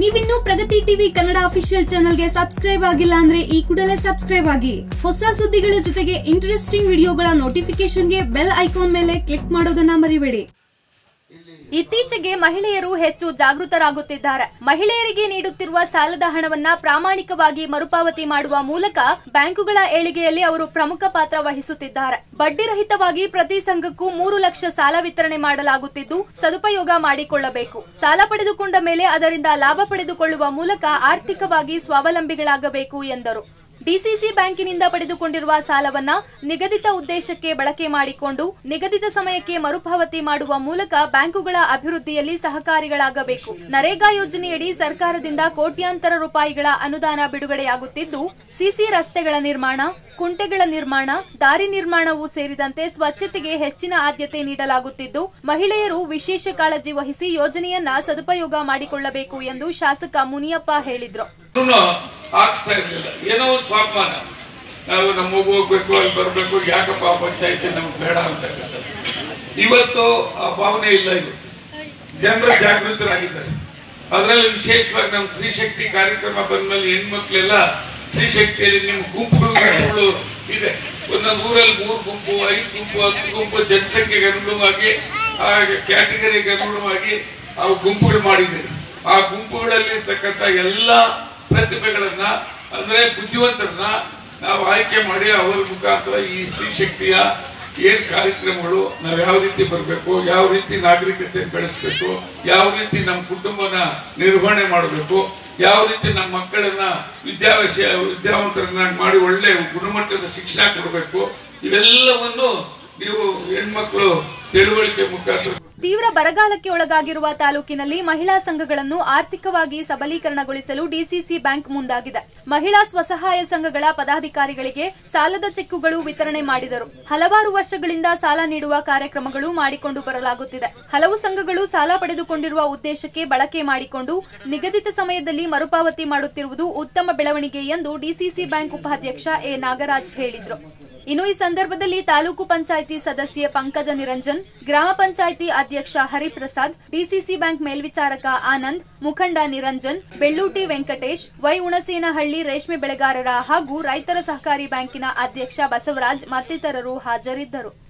ನೀವಿನ್ನೂ ಪ್ರಗತಿ TV Kannada official ಚಾನೆಲ್ಗೆ subscribe ಆಗಿಲ್ಲ ಅಂದ್ರೆ ಈ ಕೂಡಲೇ ಸಬ್ಸ್ಕ್ರೈಬ್ ಆಗಿ. ಹೊಸ ಸುದ್ದಿಗಳ ಜೊತೆಗೆ ಇಂಟ್ರೆಸ್ಟಿಂಗ್ ವಿಡಿಯೋಗಳ ನೋಟಿಫಿಕೇಶನ್ಗೆ ಬೆಲ್ ಐಕಾನ್ ಮೇಲೆ ಕ್ಲಿಕ್ ಮಾಡೋದನ್ನ ಮರಿಬೇಡಿ. ಇತ್ತೀಚೆಗೆ ಮಹಿಳೆಯರು ಹೆಚ್ಚು ಜಾಗೃತರಾಗುತ್ತಿದ್ದಾರೆ. ಮಹಿಳೆಯರಿಗೆ ನೀಡುತ್ತಿರುವ ಸಾಲದ ಹಣವನ್ನ ಪ್ರಾಮಾಣಿಕವಾಗಿ ಮರುಪಾವತಿ ಮಾಡುವ ಮೂಲಕ ಬ್ಯಾಂಕುಗಳ ಏಳಿಗೆಯಲ್ಲಿ ಅವರು ಪ್ರಮುಖ ಪಾತ್ರ ವಹಿಸುತ್ತಿದ್ದಾರೆ. ಬಡ್ಡಿರಹಿತವಾಗಿ ಪ್ರತಿ ಸಂಘಕ್ಕೂ ಮೂರು ಲಕ್ಷ ಸಾಲ ವಿತರಣೆ ಮಾಡಲಾಗುತ್ತಿದ್ದು, ಸದುಪಯೋಗ ಮಾಡಿಕೊಳ್ಳಬೇಕು. ಸಾಲ ಪಡೆದುಕೊಂಡ ಮೇಲೆ ಅದರಿಂದ ಲಾಭ ಪಡೆದುಕೊಳ್ಳುವ ಮೂಲಕ ಆರ್ಥಿಕವಾಗಿ ಸ್ವಾವಲಂಬಿಗಳಾಗಬೇಕು ಎಂದರು. ಡಿಸಿಸಿ ಬ್ಯಾಂಕಿನಿಂದ ಪಡೆದುಕೊಂಡಿರುವ ಸಾಲವನ್ನ ನಿಗದಿತ ಉದ್ದೇಶಕ್ಕೆ ಬಳಕೆ ಮಾಡಿಕೊಂಡು ನಿಗದಿತ ಸಮಯಕ್ಕೆ ಮರುಪಾವತಿ ಮಾಡುವ ಮೂಲಕ ಬ್ಯಾಂಕುಗಳ ಅಭಿವೃದ್ಧಿಯಲ್ಲಿ ಸಹಕಾರಿಗಳಾಗಬೇಕು. ನರೇಗಾ ಯೋಜನೆಯಡಿ ಸರ್ಕಾರದಿಂದ ಕೋಟ್ಯಾಂತರ ರೂಪಾಯಿಗಳ ಅನುದಾನ ಬಿಡುಗಡೆಯಾಗುತ್ತಿದ್ದು, ಸಿಸಿ ರಸ್ತೆಗಳ ನಿರ್ಮಾಣ, ಕುಂಟೆಗಳ ನಿರ್ಮಾಣ, ದಾರಿ ನಿರ್ಮಾಣವೂ ಸೇರಿದಂತೆ ಸ್ವಚ್ಛತೆಗೆ ಹೆಚ್ಚಿನ ಆದ್ಯತೆ ನೀಡಲಾಗುತ್ತಿದ್ದು, ಮಹಿಳೆಯರು ವಿಶೇಷ ಕಾಳಜಿ ವಹಿಸಿ ಯೋಜನೆಯನ್ನ ಸದುಪಯೋಗ ಮಾಡಿಕೊಳ್ಳಬೇಕು ಎಂದು ಶಾಸಕ ಮುನಿಯಪ್ಪ ಹೇಳಿದ್ರು. ಹಾಕ್ಸ್ತಾ ಇರಲಿಲ್ಲ. ಏನೋ ಒಂದು ಸ್ವಾಭಿಮಾನ. ನಾವು ನಮ್ಮ ಹೋಗ್ಬೇಕು, ಅಲ್ಲಿ ಬರಬೇಕು, ಯಾಕಪ್ಪ ಪಂಚಾಯತಿ ನಮ್ಗೆ ಬೇಡ ಅಂತಕ್ಕಂಥದ್ದು ಇವತ್ತು ಆ ಭಾವನೆ ಇಲ್ಲ ಇವತ್ತು ಜನರು ಜಾಗೃತರಾಗಿದ್ದಾರೆ. ಅದರಲ್ಲಿ ವಿಶೇಷವಾಗಿ ನಮ್ಮ ಸ್ತ್ರೀಶಕ್ತಿ ಕಾರ್ಯಕ್ರಮ ಬಂದ್ಮೇಲೆ ಹೆಣ್ಮಕ್ಳೆಲ್ಲ ಸ್ತ್ರೀಶಕ್ತಿಯಲ್ಲಿ ನಿಮ್ಮ ಗುಂಪುಗಳು ಗುಂಪುಗಳು ಇದೆ. ಒಂದೊಂದು ಊರಲ್ಲಿ ಮೂರು ಗುಂಪು, ಐದು ಗುಂಪು, ಹತ್ತು ಗುಂಪು, ಜನಸಂಖ್ಯೆಗೆ ಅನುಗುಣವಾಗಿ ಕ್ಯಾಟಗರಿಗೆ ಅನುಗುಣವಾಗಿ ಆ ಗುಂಪುಗಳು ಮಾಡಿದ್ದೀರಿ. ಆ ಗುಂಪುಗಳಲ್ಲಿ ಇರ್ತಕ್ಕಂಥ ಎಲ್ಲ ಪ್ರತಿಭೆಗಳನ್ನ, ಅಂದ್ರೆ ಬುದ್ಧಿವಂತರನ್ನ ನಾವು ಆಯ್ಕೆ ಮಾಡಿ ಅವರ ಮುಖಾಂತರ ಈ ಸ್ತ್ರೀ ಶಕ್ತಿಯ ಏನ್ ಕಾರ್ಯಕ್ರಮಗಳು, ನಾವು ಯಾವ ರೀತಿ ಬರಬೇಕು, ಯಾವ ರೀತಿ ನಾಗರಿಕತೆ ಬೆಳೆಸಬೇಕು, ಯಾವ ರೀತಿ ನಮ್ಮ ಕುಟುಂಬನ ನಿರ್ವಹಣೆ ಮಾಡಬೇಕು, ಯಾವ ರೀತಿ ನಮ್ಮ ಮಕ್ಕಳನ್ನ ವಿದ್ಯಾಭ್ಯಾಸ ವಿದ್ಯಾವಂತರನ್ನಾಗಿ ಮಾಡಿ ಒಳ್ಳೆ ಗುಣಮಟ್ಟದ ಶಿಕ್ಷಣ ಕೊಡಬೇಕು, ಇವೆಲ್ಲವನ್ನು ನೀವು ಹೆಣ್ಮಕ್ಳು ತಿಳುವಳಿಕೆ ಮುಖಾಂತರ ತೀವ್ರ ಬರಗಾಲಕ್ಕೆ ಒಳಗಾಗಿರುವ ತಾಲೂಕಿನಲ್ಲಿ ಮಹಿಳಾ ಸಂಘಗಳನ್ನು ಆರ್ಥಿಕವಾಗಿ ಸಬಲೀಕರಣಗೊಳಿಸಲು ಡಿಸಿಸಿ ಬ್ಯಾಂಕ್ ಮುಂದಾಗಿದೆ. ಮಹಿಳಾ ಸ್ವಸಹಾಯ ಸಂಘಗಳ ಪದಾಧಿಕಾರಿಗಳಿಗೆ ಸಾಲದ ಚೆಕ್ಕುಗಳು ವಿತರಣೆ ಮಾಡಿದರು. ಹಲವಾರು ವರ್ಷಗಳಿಂದ ಸಾಲ ನೀಡುವ ಕಾರ್ಯಕ್ರಮಗಳು ಮಾಡಿಕೊಂಡು ಬರಲಾಗುತ್ತಿದೆ. ಹಲವು ಸಂಘಗಳು ಸಾಲ ಪಡೆದುಕೊಂಡಿರುವ ಉದ್ದೇಶಕ್ಕೆ ಬಳಕೆ ಮಾಡಿಕೊಂಡು ನಿಗದಿತ ಸಮಯದಲ್ಲಿ ಮರುಪಾವತಿ ಮಾಡುತ್ತಿರುವುದು ಉತ್ತಮ ಬೆಳವಣಿಗೆ ಎಂದು ಡಿಸಿಸಿ ಬ್ಯಾಂಕ್ ಉಪಾಧ್ಯಕ್ಷ ಎ ನಾಗರಾಜ್ ಹೇಳಿದರು. ಇನ್ನು ಈ ಸಂದರ್ಭದಲ್ಲಿ ತಾಲೂಕು ಪಂಚಾಯಿತಿ ಸದಸ್ಯೆ ಪಂಕಜ ನಿರಂಜನ್, ಗ್ರಾಮ ಪಂಚಾಯಿತಿ ಅಧ್ಯಕ್ಷ ಹರಿಪ್ರಸಾದ್, ಡಿಸಿಸಿ ಬ್ಯಾಂಕ್ ಮೇಲ್ವಿಚಾರಕ ಆನಂದ್, ಮುಖಂಡ ನಿರಂಜನ್, ಬೆಳ್ಳೂಟಿ ವೆಂಕಟೇಶ್, ವೈ ಉಣಸೇನಹಳ್ಳಿ ರೇಷ್ಮೆ ಬೆಳೆಗಾರರ ಹಾಗೂ ರೈತರ ಸಹಕಾರಿ ಬ್ಯಾಂಕಿನ ಅಧ್ಯಕ್ಷ ಬಸವರಾಜ್ ಮತ್ತಿತರರು ಹಾಜರಿದ್ದರು.